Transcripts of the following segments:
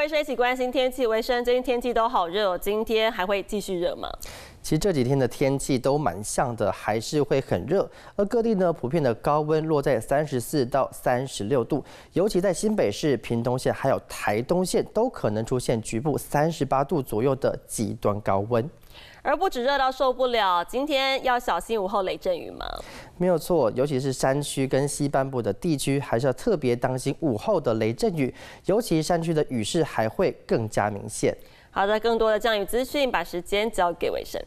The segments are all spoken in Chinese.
卫生一起关心天气，卫生最近天气都好热，哦今天还会继续热吗？其实这几天的天气都蛮像的，还是会很热。而各地呢，普遍的高温落在三十四到三十六度，尤其在新北市、屏东县还有台东县，都可能出现局部三十八度左右的极端高温。而不止热到受不了，今天要小心午后雷阵雨吗？没有错，尤其是山区跟西半部的地区，还是要特别当心午后的雷阵雨，尤其山区的雨势还会更加明显。好的，更多的降雨资讯，把时间交给伟生。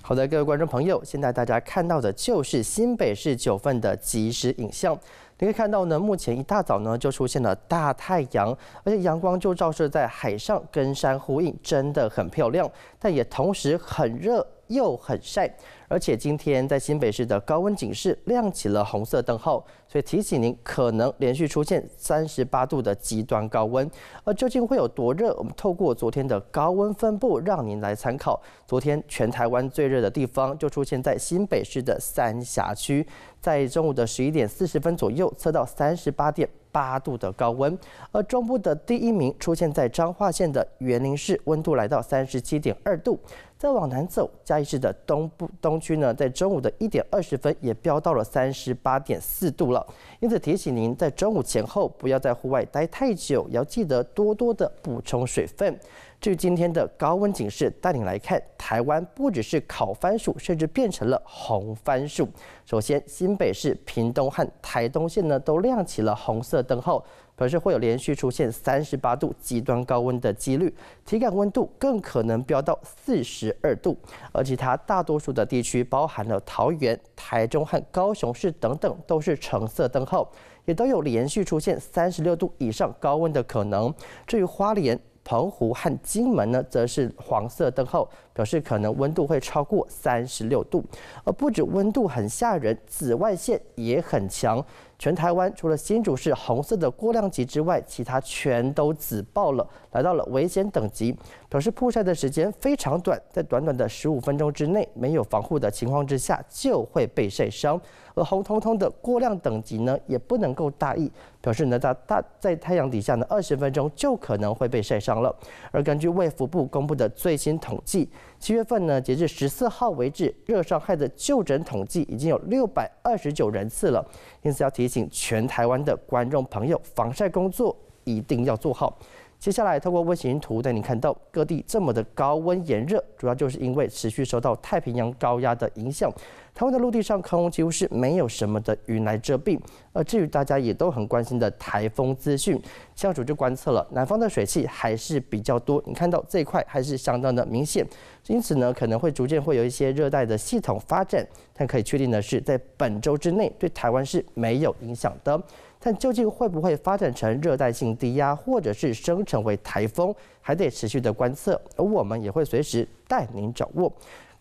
好的，各位观众朋友，现在大家看到的就是新北市九份的即时影像。你可以看到呢，目前一大早呢就出现了大太阳，而且阳光就照射在海上，跟山呼应，真的很漂亮。但也同时很热又很晒，而且今天在新北市的高温警示亮起了红色灯号，所以提醒您可能连续出现三十八度的极端高温。而究竟会有多热？我们透过昨天的高温分布让您来参考。昨天全台湾最热的地方就出现在新北市的三峡区。在中午的十一点四十分左右，测到三十八点八度的高温，而中部的第一名出现在彰化县的园林市，温度来到三十七点二度。再往南走，嘉义市的东部东区呢，在中午的一点二十分也飙到了三十八点四度了。因此提醒您，在中午前后不要在户外待太久，要记得多多的补充水分。至于今天的高温警示，带领来看，台湾不只是烤番薯，甚至变成了红番薯。首先，新北市、屏东和台东县呢，都亮起了红色灯号。表示会有连续出现三十八度极端高温的几率，体感温度更可能飙到四十二度，而其他大多数的地区，包含了桃园、台中和高雄市等等，都是橙色灯号，也都有连续出现三十六度以上高温的可能。至于花莲、澎湖和金门呢，则是黄色灯号，表示可能温度会超过三十六度。而不止温度很吓人，紫外线也很强。全台湾除了新竹市红色的过量级之外，其他全都紫爆了，来到了危险等级，表示曝晒的时间非常短，在短短的十五分钟之内，没有防护的情况之下就会被晒伤。而红彤彤的过量等级呢，也不能够大意，表示呢，在大在太阳底下呢，二十分钟就可能会被晒伤了。而根据卫福部公布的最新统计，七月份呢，截至十四号为止，热伤害的就诊统计已经有六百二十九人次了。因此要提醒全台湾的观众朋友，防晒工作一定要做好。接下来，透过卫星图带你看到各地这么的高温炎热，主要就是因为持续受到太平洋高压的影响。台湾的陆地上空几乎是没有什么的云来遮蔽。而至于大家也都很关心的台风资讯，气象组就观测了，南方的水汽还是比较多。你看到这一块还是相当的明显，因此呢，可能会逐渐会有一些热带的系统发展。但可以确定的是，在本周之内对台湾是没有影响的。但究竟会不会发展成热带性低压，或者是生成为台风，还得持续的观测，而我们也会随时带您掌握。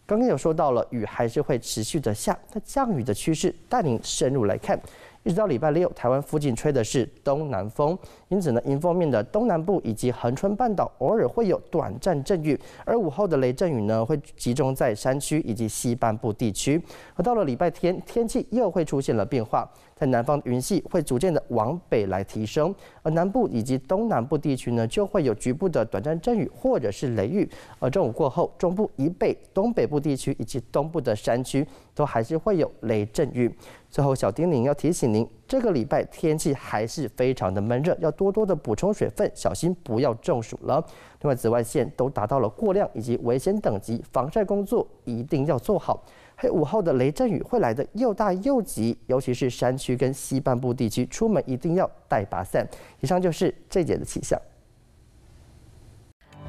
刚刚有说到了，雨还是会持续的下，那降雨的趋势带您深入来看。一直到礼拜六，台湾附近吹的是东南风，因此呢，迎风面的东南部以及恒春半岛偶尔会有短暂阵雨，而午后的雷阵雨呢，会集中在山区以及西半部地区。而到了礼拜天，天气又会出现了变化。在南方云系会逐渐的往北来提升，而南部以及东南部地区呢，就会有局部的短暂阵雨或者是雷雨。而中午过后，中部以北、东北部地区以及东部的山区都还是会有雷阵雨。最后，小丁玲要提醒您，这个礼拜天气还是非常的闷热，要多多的补充水分，小心不要中暑了。另外，紫外线都达到了过量以及危险等级，防晒工作一定要做好。还有午后的雷阵雨会来的又大又急，尤其是山区跟西半部地区，出门一定要带把伞。以上就是这节的气象。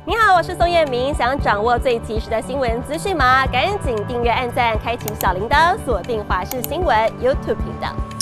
你好，我是宋彦明，想掌握最及时的新闻资讯吗？赶紧订阅、按赞、开启小铃铛，锁定华视新闻 YouTube 频道。